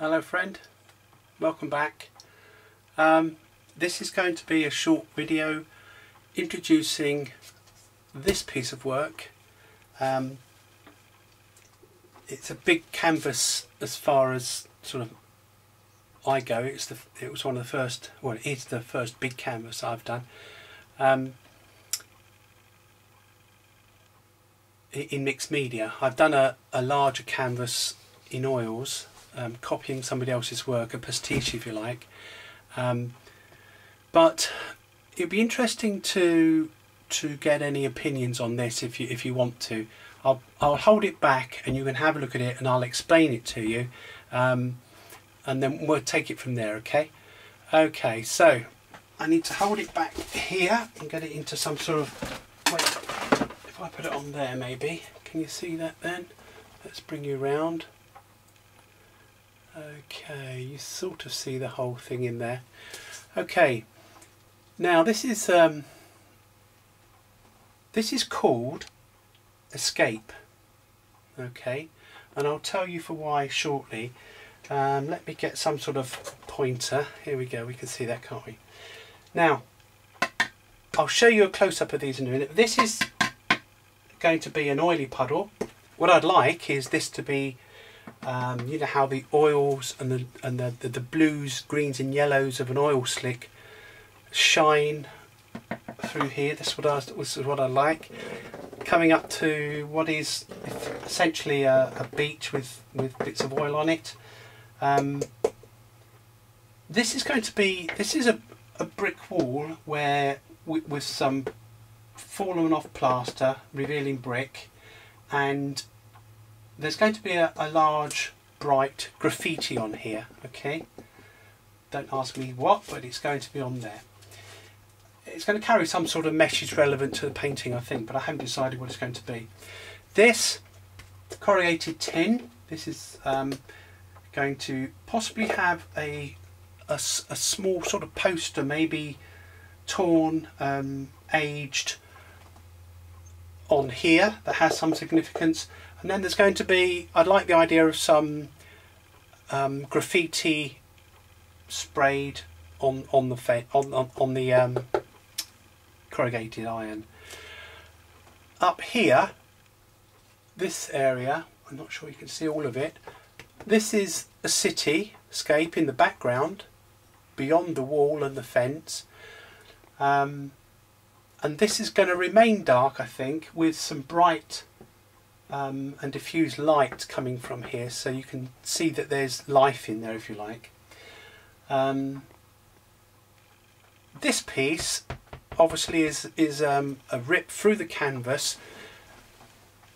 Hello friend, welcome back. Um, this is going to be a short video introducing this piece of work. Um, it's a big canvas as far as sort of I go. It's the it was one of the first well it is the first big canvas I've done. Um, in mixed media. I've done a, a larger canvas in oils, um, copying somebody else's work, a pastiche if you like. Um, but it'd be interesting to to get any opinions on this if you if you want to. I'll I'll hold it back and you can have a look at it and I'll explain it to you, um, and then we'll take it from there. Okay, okay. So I need to hold it back here and get it into some sort of wait. If I put it on there maybe, can you see that then? Let's bring you round. Okay, you sort of see the whole thing in there. Okay, now this is um, this is called Escape. Okay, and I'll tell you for why shortly. Um, let me get some sort of pointer. Here we go. We can see that, can't we? Now, I'll show you a close-up of these in a minute. This is going to be an oily puddle. What I'd like is this to be, um, you know how the oils and the and the, the, the blues, greens and yellows of an oil slick shine through here. This is what I, this is what I like. Coming up to what is essentially a, a beach with, with bits of oil on it. Um, this is going to be, this is a, a brick wall where with, with some fallen off plaster, revealing brick, and there's going to be a, a large bright graffiti on here, okay? Don't ask me what, but it's going to be on there. It's going to carry some sort of message relevant to the painting, I think, but I haven't decided what it's going to be. This corrugated tin, this is um, going to possibly have a, a, a, small sort of poster, maybe torn, um, aged, on here that has some significance and then there's going to be I'd like the idea of some um, graffiti sprayed on on the on, on on the um, corrugated iron. Up here this area I'm not sure you can see all of it. This is a city scape in the background beyond the wall and the fence. Um, and this is going to remain dark I think with some bright um, and diffuse light coming from here so you can see that there's life in there if you like. Um, this piece obviously is, is um, a rip through the canvas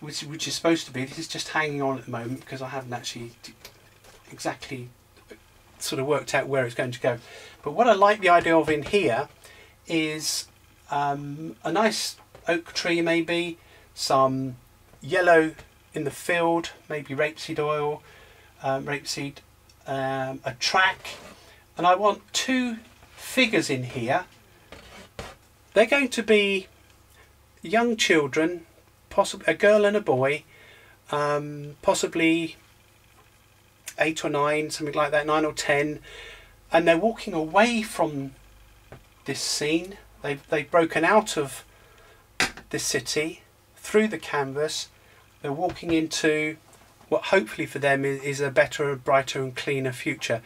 which, which is supposed to be, this is just hanging on at the moment because I haven't actually exactly sort of worked out where it's going to go. But what I like the idea of in here is um, a nice oak tree maybe, some yellow in the field, maybe rapeseed oil, um, rapeseed, um, a track, and I want two figures in here. They're going to be young children, possibly a girl and a boy, um, possibly eight or nine, something like that, nine or ten, and they're walking away from this scene They've, they've broken out of the city through the canvas. They're walking into what hopefully for them is, a better, brighter and cleaner future.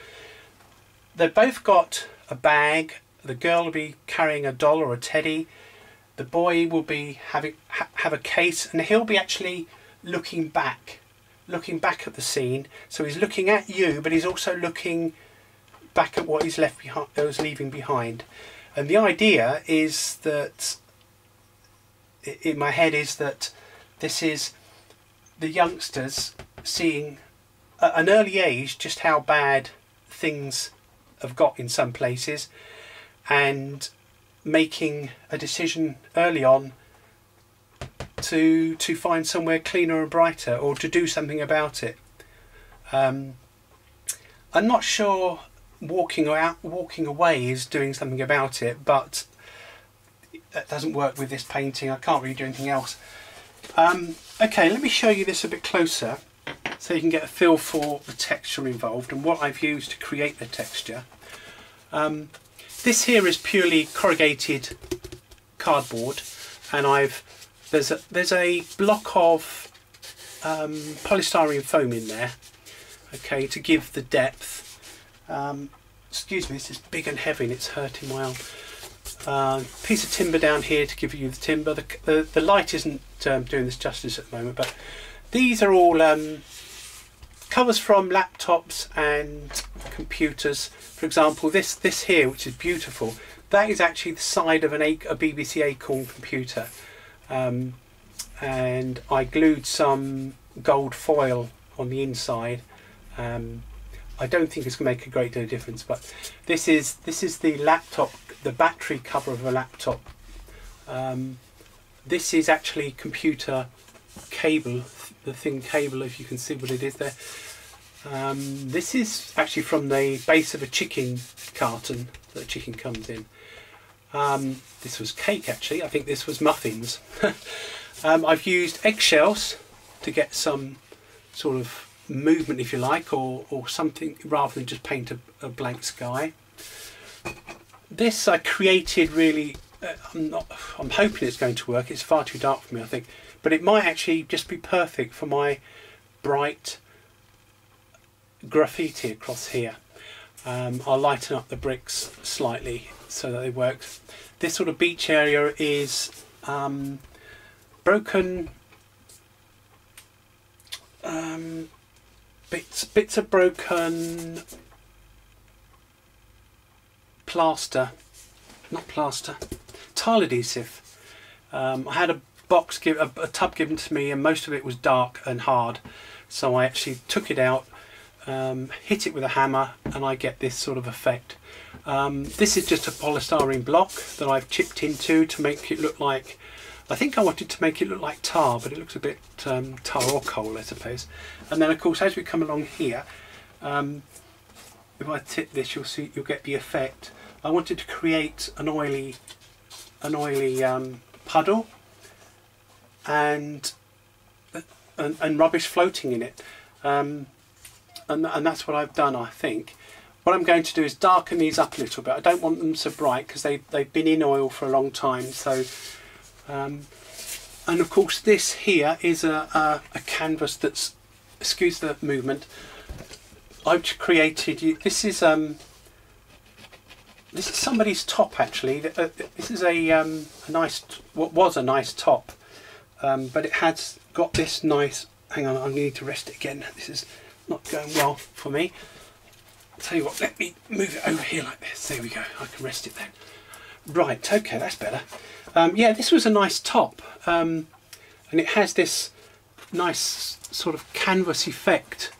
They've both got a bag. The girl will be carrying a doll or a teddy. The boy will be having ha have a case and he'll be actually looking back, looking back at the scene. So he's looking at you, but he's also looking back at what he's left behind, was leaving behind. And the idea is that, in my head, is that this is the youngsters seeing at an early age just how bad things have got in some places and making a decision early on to to find somewhere cleaner and brighter or to do something about it. Um, I'm not sure walking out, walking away is doing something about it, but that doesn't work with this painting. I can't really do anything else. Um, okay, let me show you this a bit closer. so you can get a feel for the texture involved and what I've used to create the texture. Um, this here is purely corrugated cardboard and I've there's a, there's a block of um, polystyrene foam in there okay to give the depth um, excuse me this is big and heavy and it's hurting my arm uh, piece of timber down here to give you the timber. The, the, the light isn't um, doing this justice at the moment but these are all um, covers from laptops and computers. For example this this here which is beautiful that is actually the side of an a, a BBC Acorn computer. Um, and I glued some gold foil on the inside um, I don't think it's going to make a great deal of difference but this is this is the laptop the battery cover of a laptop. Um, this is actually computer cable the thin cable if you can see what it is there. Um, this is actually from the base of a chicken carton that a chicken comes in. Um, this was cake actually. I think this was muffins. Um, I've used eggshells to get some sort of movement if you like or, or something rather than just paint a, a blank sky. This I created really uh, I'm not I'm hoping it's going to work. It's far too dark for me I think. But it might actually just be perfect for my bright graffiti across here. Um, I'll lighten up the bricks slightly so that they work. This sort of beach area is um, broken um, bits bits of broken plaster, not plaster, tile adhesive. Um, I had a box, give, a, a, tub given to me and most of it was dark and hard. So I actually took it out, um, hit it with a hammer and I get this sort of effect. Um, this is just a polystyrene block that I've chipped into to make it look like, I think I wanted to make it look like tar, but it looks a bit um, tar or coal, I suppose. And then of course, as we come along here, um, if I tip this, you'll see, you'll get the effect I wanted to create an oily, an oily um, puddle and, and, and rubbish floating in it. Um, and, and that's what I've done, I think. What I'm going to do is darken these up a little bit. I don't want them so bright because they, they've been in oil for a long time. So, um, and of course this here is a, a, a canvas that's, excuse the movement, I've created, this is um, this is somebody's top actually. Uh, this is a, um, a nice, what was a nice top, um, but it has got this nice. Hang on, I need to rest it again. This is not going well for me. I'll tell you what, let me move it over here like this. There we go. I can rest it then. Right, okay, that's better. Um, yeah, this was a nice top, um, and it has this nice sort of canvas effect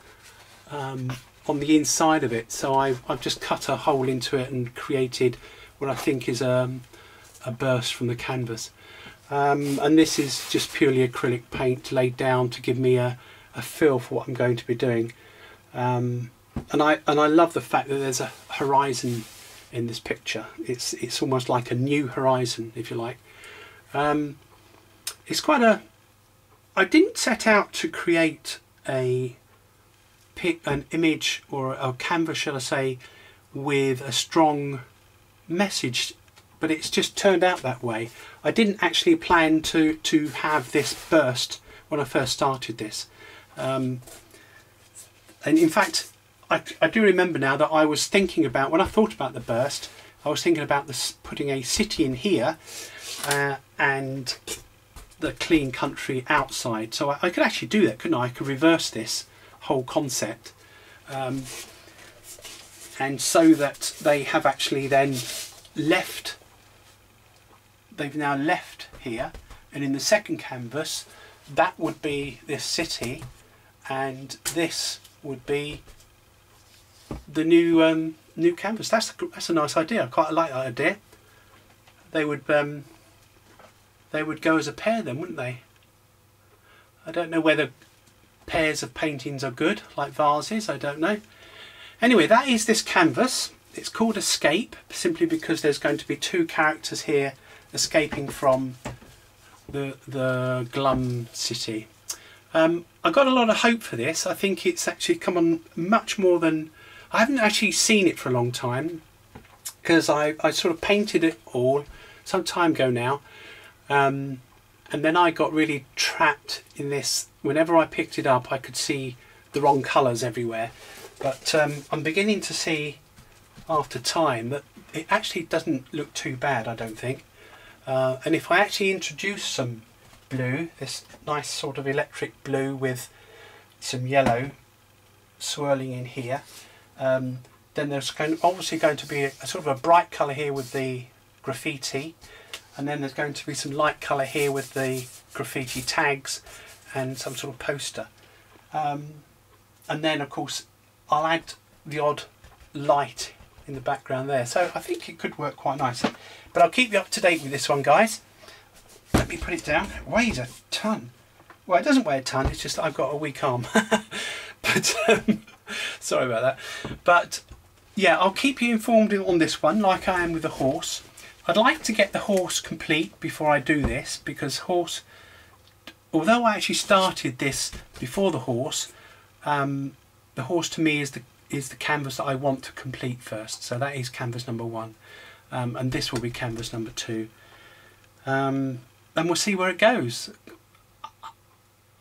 um, on the inside of it. So I've, I've just cut a hole into it and created what I think is a, um, a burst from the canvas. Um, and this is just purely acrylic paint laid down to give me a, a feel for what I'm going to be doing. Um, and I and I love the fact that there's a horizon in this picture. It's it's almost like a new horizon, if you like. Um, it's quite a. I didn't set out to create a pick an image or a canvas, shall I say, with a strong message, but it's just turned out that way. I didn't actually plan to, to have this burst when I first started this. Um, and in fact, I, I do remember now that I was thinking about, when I thought about the burst, I was thinking about this, putting a city in here uh, and the clean country outside. So I, I, could actually do that, couldn't I? I could reverse this whole concept. Um, and so that they have actually then left, they've now left here, and in the second canvas, that would be this city, and this would be the new um, new canvas. That's a, that's a nice idea. I quite like that idea. They would um, they would go as a pair then, wouldn't they? I don't know whether pairs of paintings are good, like vases, I don't know. Anyway, that is this canvas. It's called Escape, simply because there's going to be two characters here escaping from the, the Glum city. Um, I got a lot of hope for this. I think it's actually come on much more than I haven't actually seen it for a long time because I, I sort of painted it all some time ago now. Um, and then I got really trapped in this. Whenever I picked it up, I could see the wrong colours everywhere. But um, I'm beginning to see after time that it actually doesn't look too bad, I don't think. Uh, and if I actually introduce some blue, this nice sort of electric blue with some yellow swirling in here, um, then there's going, obviously going to be a, a sort of a bright colour here with the graffiti. And then there's going to be some light colour here with the graffiti tags and some sort of poster. Um, and then of course I'll add the odd light in the background there. So I think it could work quite nicely but I'll keep you up to date with this one guys. Let me put it down. It weighs a ton. Well it doesn't weigh a ton. It's just I've got a weak arm. But um, sorry about that but yeah I'll keep you informed on this one like I am with the horse I'd like to get the horse complete before I do this because horse, although I actually started this before the horse, um, the horse to me is the is the canvas that I want to complete first. So that is canvas number one, um, and this will be canvas number two. Um, and we'll see where it goes.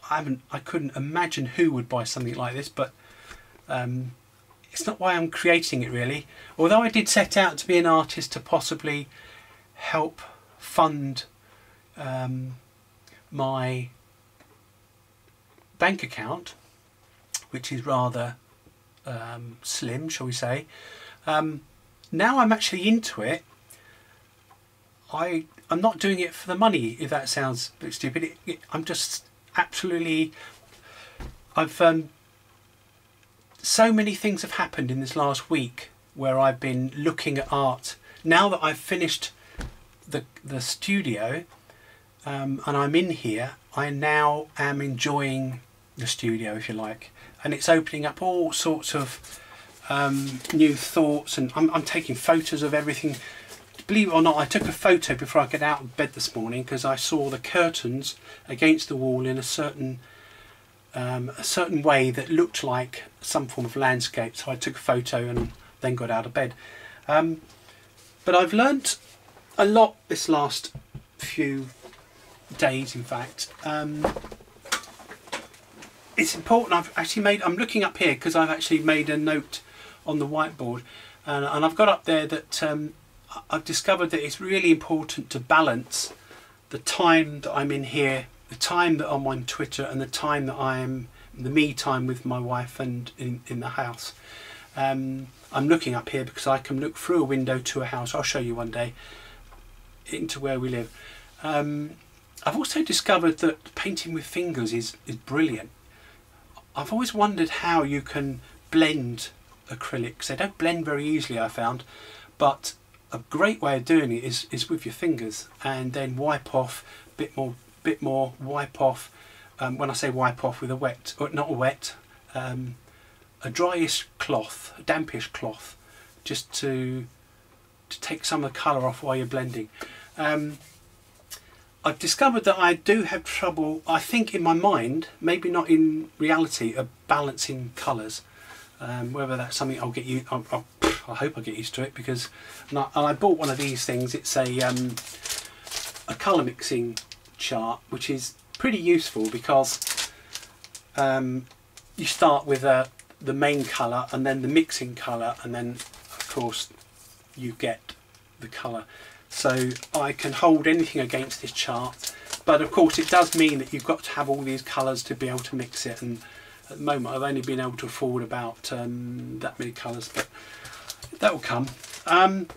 I haven't, I couldn't imagine who would buy something like this, but um, it's not why I'm creating it really. Although I did set out to be an artist to possibly help fund um, my bank account, which is rather um, slim, shall we say. Um, now I'm actually into it. I I'm not doing it for the money. If that sounds stupid, it, it, I'm just absolutely. I've um, so many things have happened in this last week where I've been looking at art. Now that I've finished the, the studio um, and I'm in here, I now am enjoying the studio, if you like, and it's opening up all sorts of um, new thoughts. And I'm, I'm, taking photos of everything. Believe it or not, I took a photo before I got out of bed this morning because I saw the curtains against the wall in a certain um, a certain way that looked like some form of landscape. So I took a photo and then got out of bed. Um, but I've learnt a lot this last few days in fact um, it's important I've actually made I'm looking up here because I've actually made a note on the whiteboard and, and I've got up there that um, I've discovered that it's really important to balance the time that I'm in here the time that I'm on Twitter and the time that I'm the me time with my wife and in, in the house um, I'm looking up here because I can look through a window to a house I'll show you one day into where we live. Um, I've also discovered that painting with fingers is, is brilliant. I've always wondered how you can blend acrylics. They don't blend very easily, I found, but a great way of doing it is, is with your fingers and then wipe off a bit more, bit more, wipe off. Um, when I say wipe off with a wet, or not a wet, um, a dryish cloth, a dampish cloth, just to to take some of the colour off while you're blending. Um, I've discovered that I do have trouble, I think in my mind, maybe not in reality, of balancing colours. Um, whether that's something I'll get you, I'll, I'll, i hope I get used to it because I, I bought one of these things. It's a um, a colour mixing chart, which is pretty useful because um, you start with uh, the main colour and then the mixing colour, and then of course you get the colour. So I can hold anything against this chart, but of course it does mean that you've got to have all these colours to be able to mix it. And at the moment I've only been able to afford about um, that many colours, but that will come. Um,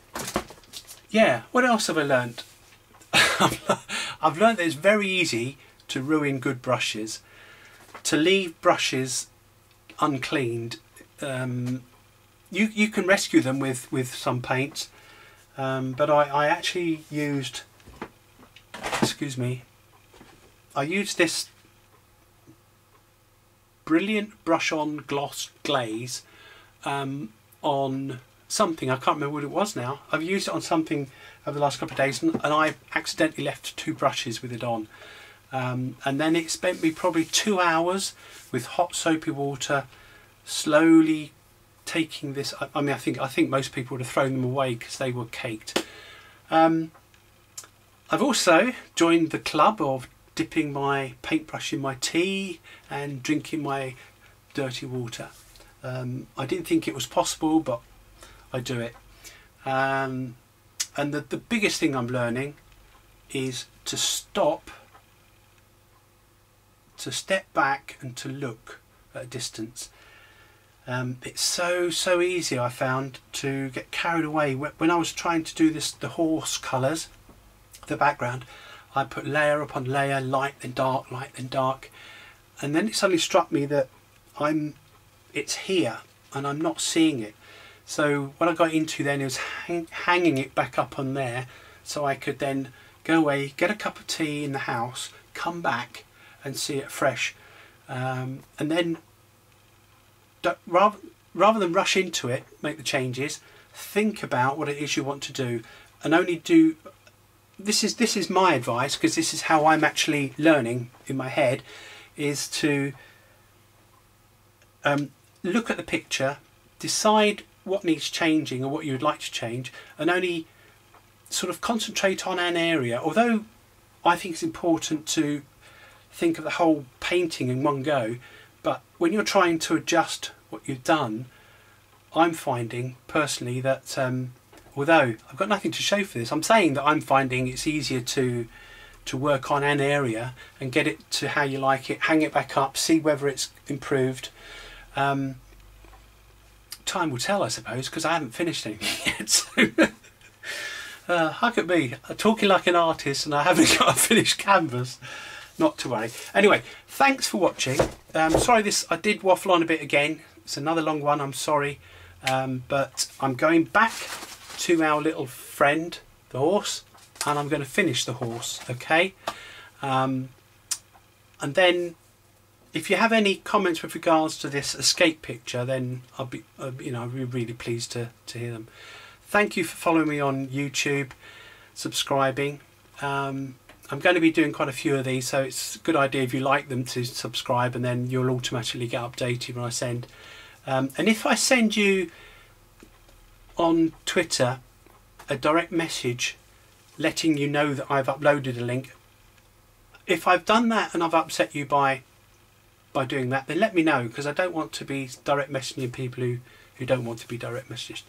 yeah, what else have I learned? I've learned that it's very easy to ruin good brushes. To leave brushes uncleaned um, you you can rescue them with with some paints um, but I, I actually used excuse me I used this brilliant brush on gloss glaze um, on something I can't remember what it was now I've used it on something over the last couple of days and, and I accidentally left two brushes with it on Um, and then it spent me probably two hours with hot soapy water, slowly taking this. I, mean, I think I think most people would have thrown them away because they were caked. Um, I've also joined the club of dipping my paintbrush in my tea and drinking my dirty water. Um, I didn't think it was possible, but I do it. Um, and the, the biggest thing I'm learning is to stop, to step back and to look at a distance. Um, it's so so easy I found to get carried away when I was trying to do this the horse colours the background I put layer upon layer light then dark light then dark and then it suddenly struck me that I'm it's here and I'm not seeing it so what I got into then is hang, hanging it back up on there so I could then go away get a cup of tea in the house come back and see it fresh. Um, and then rather rather than rush into it make the changes think about what it is you want to do and only do this is this is my advice because this is how I'm actually learning in my head is to um, look at the picture decide what needs changing or what you would like to change and only sort of concentrate on an area although I think it's important to think of the whole painting in one go but when you're trying to adjust what you've done I'm finding personally that um, although I've got nothing to show for this, I'm saying that I'm finding it's easier to to work on an area and get it to how you like it, hang it back up, see whether it's improved. Um, time will tell, I suppose, because I haven't finished anything yet. So, uh, look at me, I'm talking like an artist and I haven't got a finished canvas. Not to worry. Anyway, thanks for watching. Um, sorry, this I did waffle on a bit again. It's another long one, I'm sorry. Um, but I'm going back to our little friend, the horse, and I'm going to finish the horse, okay? Um, and then if you have any comments with regards to this escape picture, then I'll be, uh, you know, I'll be really pleased to, to hear them. Thank you for following me on YouTube, subscribing. Um, I'm going to be doing quite a few of these, so it's a good idea if you like them to subscribe and then you'll automatically get updated when I send. Um, and if I send you on Twitter a direct message letting you know that I've uploaded a link. If I've done that and I've upset you by by doing that, then let me know because I don't want to be direct messaging people who, who don't want to be direct messaged.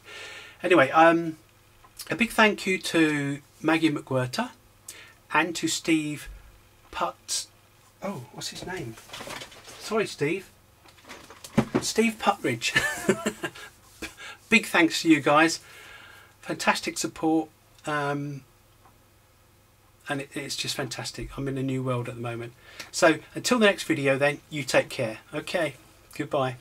Anyway, um, a big thank you to Maggie McWhirter and to Steve Putt. Oh, what's his name? Sorry, Steve. Steve Putridge. big thanks to you guys. Fantastic support. Um, and it, it's just fantastic. I'm in a new world at the moment. So until the next video then, you take care. Okay, goodbye.